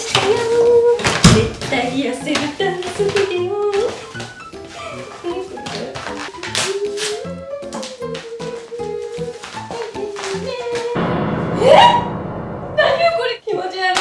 したよ絶対痩せるダンスビデオ。え？何よこれ気持ち悪い。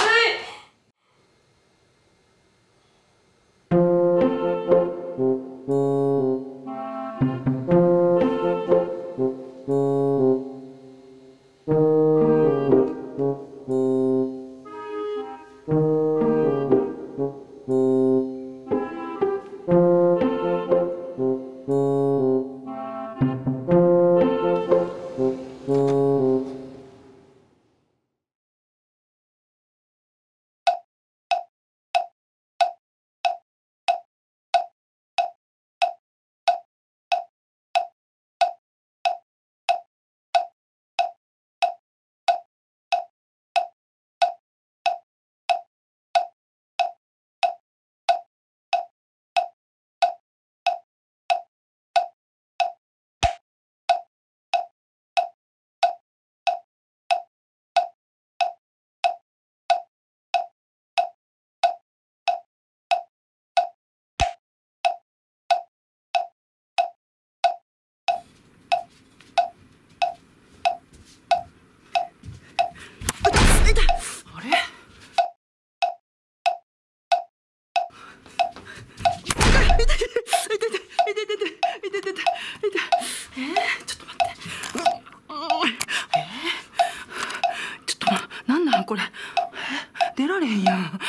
られへんやん。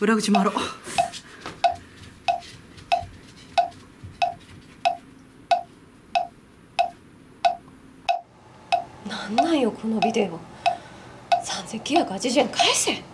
裏口回ろ。なんなんよこのビデオ。3980円返せ「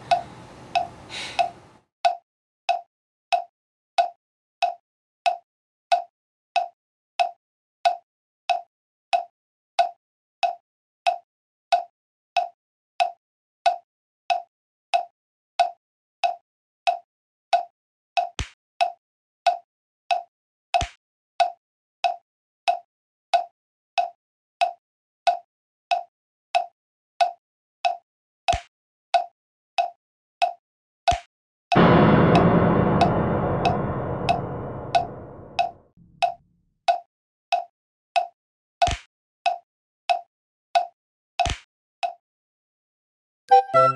Música